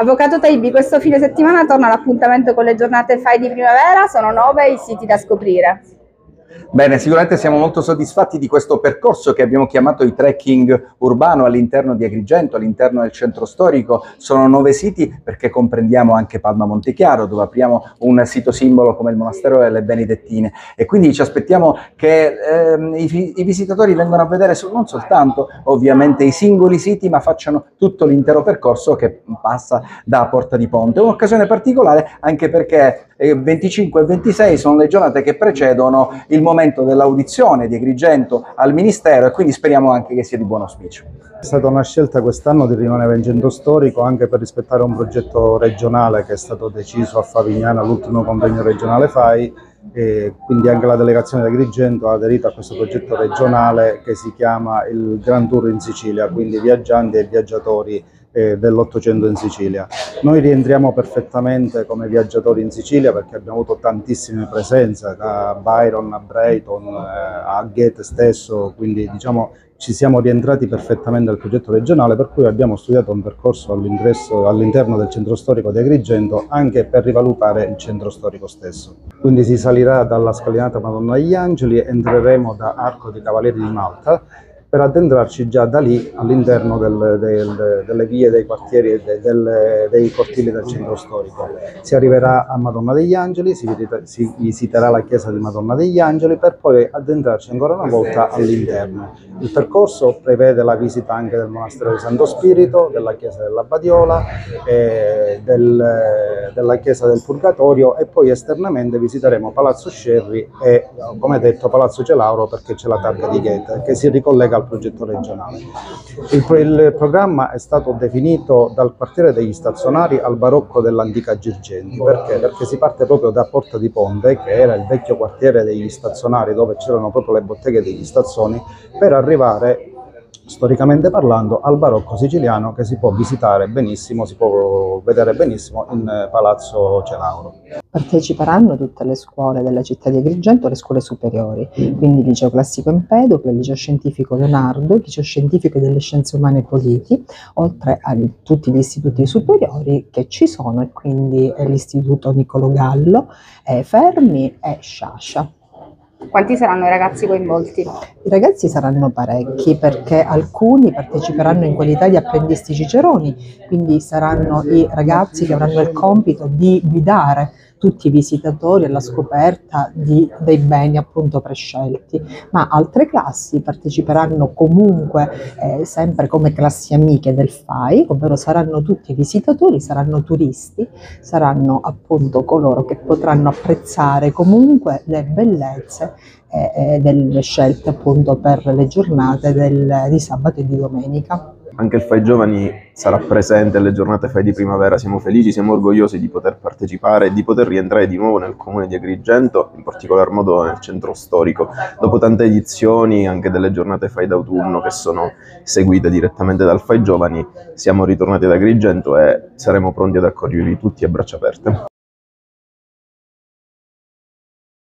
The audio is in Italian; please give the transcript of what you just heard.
Avvocato Taibi, questo fine settimana torna l'appuntamento con le giornate FAI di primavera, sono nove i siti da scoprire. Bene, sicuramente siamo molto soddisfatti di questo percorso che abbiamo chiamato il trekking urbano all'interno di Agrigento, all'interno del centro storico. Sono nove siti perché comprendiamo anche Palma Montechiaro, dove apriamo un sito simbolo come il Monastero delle Benedettine. E quindi ci aspettiamo che ehm, i, i, visitatori vengano a vedere non soltanto ovviamente i singoli siti, ma facciano tutto l'intero percorso che passa da Porta di Ponte. Un'occasione particolare anche perché 25 e 26 sono le giornate che precedono il momento dell'audizione di Agrigento al Ministero e quindi speriamo anche che sia di buon auspicio. È stata una scelta quest'anno di rimanere in centro storico anche per rispettare un progetto regionale che è stato deciso a Favignana, l'ultimo convegno regionale FAI e quindi anche la delegazione di Agrigento ha aderito a questo progetto regionale che si chiama il Grand Tour in Sicilia, quindi viaggianti e viaggiatori dell'Ottocento in Sicilia. Noi rientriamo perfettamente come viaggiatori in Sicilia perché abbiamo avuto tantissime presenze, da Byron a Brayton, eh, a Goethe stesso, quindi diciamo ci siamo rientrati perfettamente al progetto regionale per cui abbiamo studiato un percorso all'interno del centro storico di Agrigento anche per rivalutare il centro storico stesso. Quindi si salirà dalla scalinata Madonna degli Angeli, entreremo da Arco dei Cavalieri di Malta per addentrarci già da lì all'interno del, del, delle vie, dei quartieri e de, dei cortili del centro storico. Si arriverà a Madonna degli Angeli, si, si, visiterà la chiesa di Madonna degli Angeli per poi addentrarci ancora una volta all'interno. Il percorso prevede la visita anche del monastero di Santo Spirito, della chiesa della Badiola, eh, del, della chiesa del Purgatorio e poi esternamente visiteremo Palazzo Scerri e come detto Palazzo Celauro perché c'è la targa di Goethe che si ricollega al progetto regionale. Il, il, programma è stato definito dal quartiere degli stazionari al barocco dell'antica Girgenti, perché? Perché si parte proprio da Porta di Ponte, che era il vecchio quartiere degli stazionari dove c'erano proprio le botteghe degli stazzoni, per arrivare storicamente parlando, al barocco siciliano che si può visitare benissimo, si può vedere benissimo in eh, Palazzo Celauro. Parteciperanno tutte le scuole della città di Agrigento, le scuole superiori, quindi il liceo classico Empedocle, il liceo scientifico Leonardo, il liceo scientifico delle scienze umane e politiche, oltre a tutti gli istituti superiori che ci sono e quindi l'istituto Nicolo Gallo, Fermi e Sciascia. Quanti saranno i ragazzi coinvolti? I ragazzi saranno parecchi perché alcuni parteciperanno in qualità di apprendisti ciceroni, quindi saranno i ragazzi che avranno il compito di guidare tutti i visitatori alla scoperta di, dei beni appunto prescelti, ma altre classi parteciperanno comunque eh, sempre come classi amiche del FAI, ovvero saranno tutti visitatori, saranno turisti, saranno appunto coloro che potranno apprezzare comunque le bellezze eh, eh delle scelte appunto per le giornate del, di sabato e di domenica. Anche il FAI Giovani sarà presente alle giornate FAI di primavera, siamo felici, siamo orgogliosi di poter partecipare e di poter rientrare di nuovo nel comune di Agrigento, in particolar modo nel centro storico. Dopo tante edizioni, anche delle giornate FAI d'autunno che sono seguite direttamente dal FAI Giovani, siamo ritornati ad Agrigento e saremo pronti ad accoglierli tutti a braccia aperte.